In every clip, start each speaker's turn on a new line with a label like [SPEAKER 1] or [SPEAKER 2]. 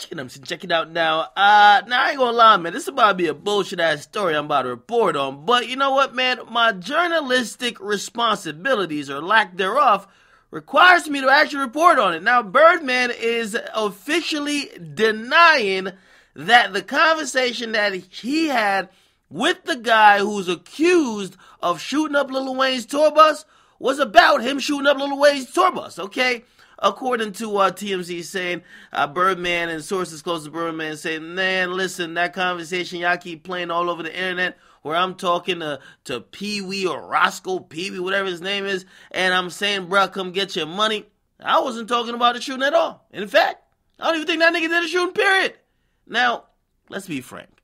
[SPEAKER 1] Snitch, and check it out now. Uh, now I ain't gonna lie, man. This is about to be a bullshit ass story I'm about to report on. But you know what, man? My journalistic responsibilities or lack thereof requires me to actually report on it. Now, Birdman is officially denying that the conversation that he had with the guy who's accused of shooting up Lil Wayne's tour bus was about him shooting up Lil Wayne's tour bus, okay? According to uh, TMZ saying, uh, Birdman and sources close to Birdman saying, man, listen, that conversation y'all keep playing all over the internet where I'm talking to, to Pee Wee or Roscoe Pee Wee, whatever his name is, and I'm saying, bruh, come get your money. I wasn't talking about the shooting at all. In fact, I don't even think that nigga did a shooting, period. Now, let's be frank.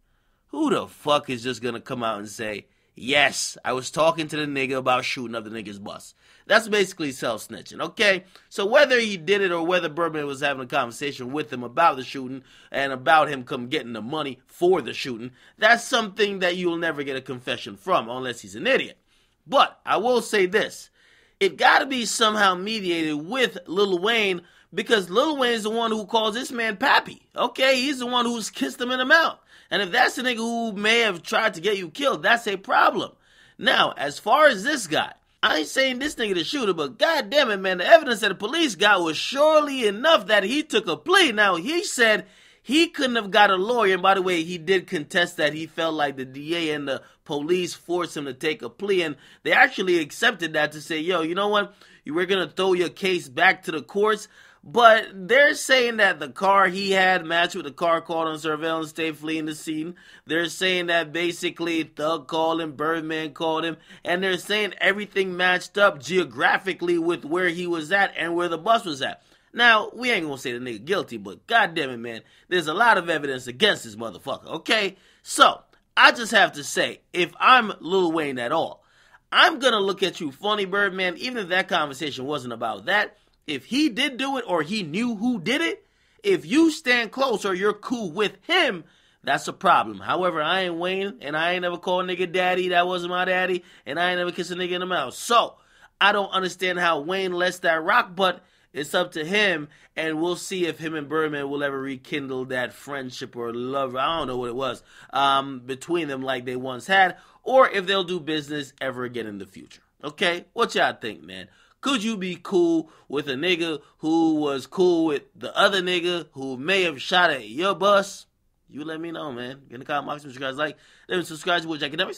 [SPEAKER 1] Who the fuck is just gonna come out and say, yes, I was talking to the nigga about shooting up the nigga's bus? That's basically self snitching, okay? So whether he did it or whether Birdman was having a conversation with him about the shooting and about him come getting the money for the shooting, that's something that you'll never get a confession from unless he's an idiot. But I will say this. It gotta be somehow mediated with Lil Wayne because Lil Wayne's the one who calls this man Pappy. Okay, he's the one who's kissed him in the mouth. And if that's the nigga who may have tried to get you killed, that's a problem. Now, as far as this guy, I ain't saying this nigga the shooter, but god damn it, man, the evidence that the police got was surely enough that he took a plea. Now, he said he couldn't have got a lawyer. And by the way, he did contest that he felt like the DA and the police forced him to take a plea. And they actually accepted that to say, yo, you know what? We're to throw your case back to the courts. But they're saying that the car he had matched with the car caught on surveillance tape fleeing the scene. They're saying that basically Thug called him, Birdman called him, and they're saying everything matched up geographically with where he was at and where the bus was at. Now, we ain't gonna say the nigga guilty, but goddamn it, man, there's a lot of evidence against this motherfucker, okay? So, I just have to say, if I'm Lil Wayne at all, I'm gonna look at you funny, Birdman, even if that conversation wasn't about that if he did do it or he knew who did it, if you stand close or you're cool with him, that's a problem. However, I ain't Wayne and I ain't never called nigga daddy. That wasn't my daddy. And I ain't never kissed a nigga in the mouth. So, I don't understand how Wayne lets that rock, but it's up to him. And we'll see if him and Birdman will ever rekindle that friendship or love. I don't know what it was um, between them like they once had. Or if they'll do business ever again in the future. Okay? What y'all think, man? Could you be cool with a nigga who was cool with the other nigga who may have shot at your bus? You let me know, man. Get in the comment box. Subscribe, like, then subscribe to Jack I'm